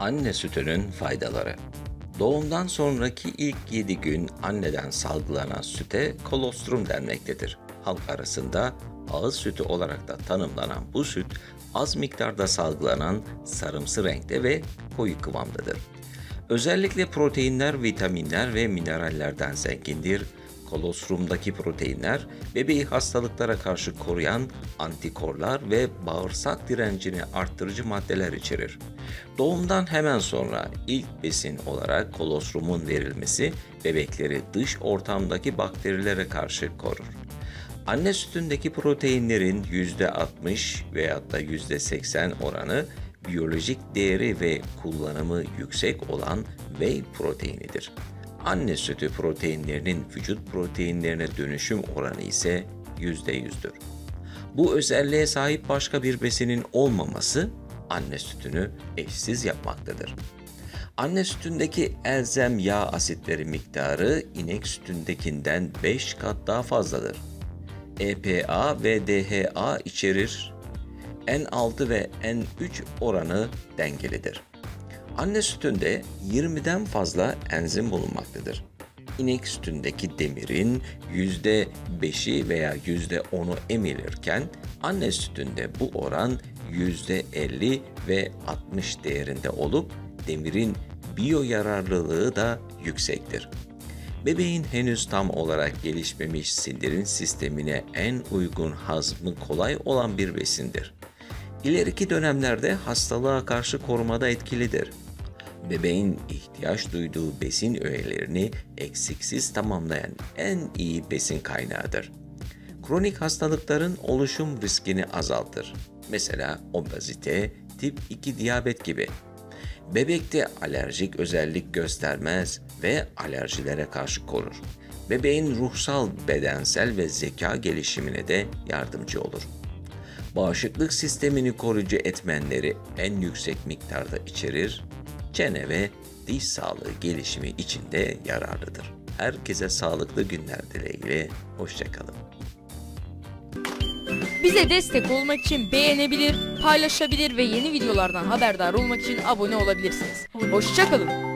Anne sütünün faydaları. Doğumdan sonraki ilk 7 gün anneden salgılanan süte kolostrum denmektedir. Halk arasında ağız sütü olarak da tanımlanan bu süt az miktarda salgılanan sarımsı renkte ve koyu kıvamdadır. Özellikle proteinler, vitaminler ve minerallerden zengindir Kolostrumdaki proteinler bebeği hastalıklara karşı koruyan antikorlar ve bağırsak direncini arttırıcı maddeler içerir. Doğumdan hemen sonra ilk besin olarak kolostrumun verilmesi bebekleri dış ortamdaki bakterilere karşı korur. Anne sütündeki proteinlerin %60 veyahut da %80 oranı biyolojik değeri ve kullanımı yüksek olan whey proteinidir. Anne sütü proteinlerinin vücut proteinlerine dönüşüm oranı ise %100'dür. Bu özelliğe sahip başka bir besinin olmaması anne sütünü eşsiz yapmaktadır. Anne sütündeki elzem yağ asitleri miktarı inek sütündekinden 5 kat daha fazladır. EPA ve DHA içerir. N6 ve N3 oranı dengelidir. Anne sütünde 20'den fazla enzim bulunmaktadır. İnek sütündeki demirin %5'i veya %10'u emilirken anne sütünde bu oran %50 ve 60 değerinde olup demirin biyo yararlılığı da yüksektir. Bebeğin henüz tam olarak gelişmemiş sindirim sistemine en uygun hazmı kolay olan bir besindir. İleriki dönemlerde hastalığa karşı korumada etkilidir bebeğin ihtiyaç duyduğu besin öğelerini eksiksiz tamamlayan en iyi besin kaynağıdır. Kronik hastalıkların oluşum riskini azaltır. Mesela obezite, tip 2 diyabet gibi. Bebekte alerjik özellik göstermez ve alerjilere karşı korur. Bebeğin ruhsal, bedensel ve zeka gelişimine de yardımcı olur. Bağışıklık sistemini koruyucu etmenleri en yüksek miktarda içerir çene ve diş sağlığı gelişimi için de yararlıdır. Herkese sağlıklı günler dileğiyle, hoşçakalın. Bize destek olmak için beğenebilir, paylaşabilir ve yeni videolardan haberdar olmak için abone olabilirsiniz. Hoşçakalın.